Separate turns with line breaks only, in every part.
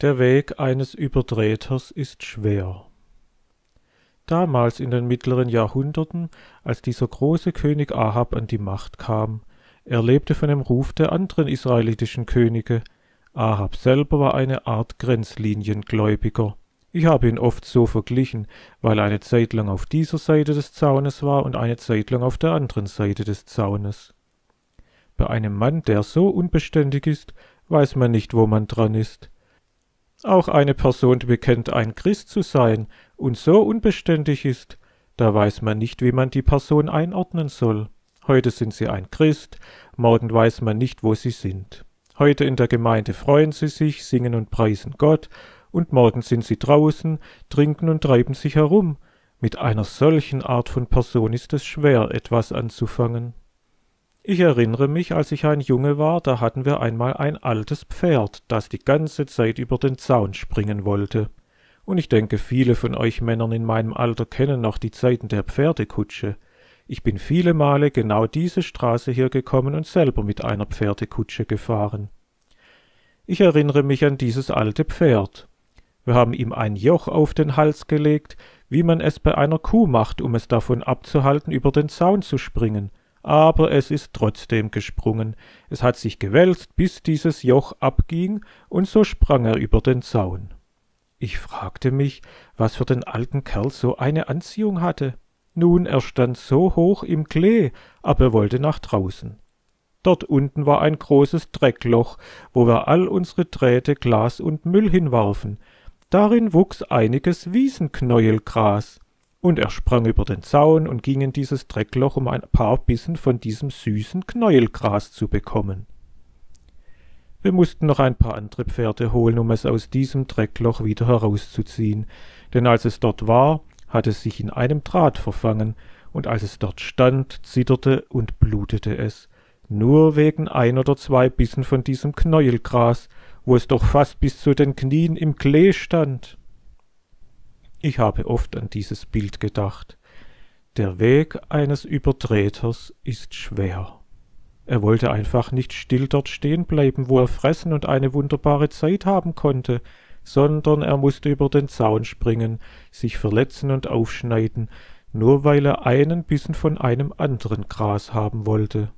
Der Weg eines Übertreters ist schwer. Damals in den mittleren Jahrhunderten, als dieser große König Ahab an die Macht kam, er lebte von dem Ruf der anderen israelitischen Könige. Ahab selber war eine Art Grenzliniengläubiger. Ich habe ihn oft so verglichen, weil er eine Zeit lang auf dieser Seite des Zaunes war und eine Zeit lang auf der anderen Seite des Zaunes. Bei einem Mann, der so unbeständig ist, weiß man nicht, wo man dran ist. Auch eine Person, die bekennt, ein Christ zu sein und so unbeständig ist, da weiß man nicht, wie man die Person einordnen soll. Heute sind sie ein Christ, morgen weiß man nicht, wo sie sind. Heute in der Gemeinde freuen sie sich, singen und preisen Gott, und morgen sind sie draußen, trinken und treiben sich herum. Mit einer solchen Art von Person ist es schwer, etwas anzufangen. Ich erinnere mich, als ich ein Junge war, da hatten wir einmal ein altes Pferd, das die ganze Zeit über den Zaun springen wollte. Und ich denke, viele von euch Männern in meinem Alter kennen noch die Zeiten der Pferdekutsche. Ich bin viele Male genau diese Straße hier gekommen und selber mit einer Pferdekutsche gefahren. Ich erinnere mich an dieses alte Pferd. Wir haben ihm ein Joch auf den Hals gelegt, wie man es bei einer Kuh macht, um es davon abzuhalten, über den Zaun zu springen aber es ist trotzdem gesprungen. Es hat sich gewälzt, bis dieses Joch abging, und so sprang er über den Zaun. Ich fragte mich, was für den alten Kerl so eine Anziehung hatte. Nun, er stand so hoch im Klee, aber er wollte nach draußen. Dort unten war ein großes Dreckloch, wo wir all unsere Drähte, Glas und Müll hinwarfen. Darin wuchs einiges Wiesenknäuelgras und er sprang über den Zaun und ging in dieses Dreckloch, um ein paar Bissen von diesem süßen Knäuelgras zu bekommen. Wir mussten noch ein paar andere Pferde holen, um es aus diesem Dreckloch wieder herauszuziehen, denn als es dort war, hat es sich in einem Draht verfangen, und als es dort stand, zitterte und blutete es, nur wegen ein oder zwei Bissen von diesem Knäuelgras, wo es doch fast bis zu den Knien im Klee stand. Ich habe oft an dieses Bild gedacht. Der Weg eines Übertreters ist schwer. Er wollte einfach nicht still dort stehen bleiben, wo er fressen und eine wunderbare Zeit haben konnte, sondern er musste über den Zaun springen, sich verletzen und aufschneiden, nur weil er einen Bissen von einem anderen Gras haben wollte.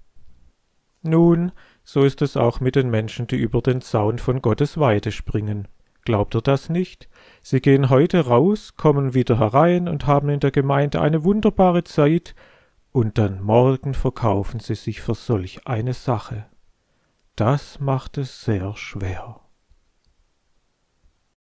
Nun, so ist es auch mit den Menschen, die über den Zaun von Gottes Weide springen. Glaubt ihr das nicht? Sie gehen heute raus, kommen wieder herein und haben in der Gemeinde eine wunderbare Zeit, und dann morgen verkaufen sie sich für solch eine Sache. Das macht es sehr schwer.